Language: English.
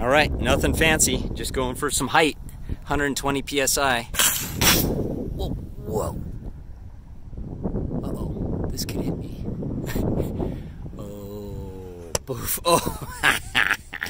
All right, nothing fancy, just going for some height. 120 psi. Whoa, whoa. Uh oh, this could hit me. oh, boof. Oh,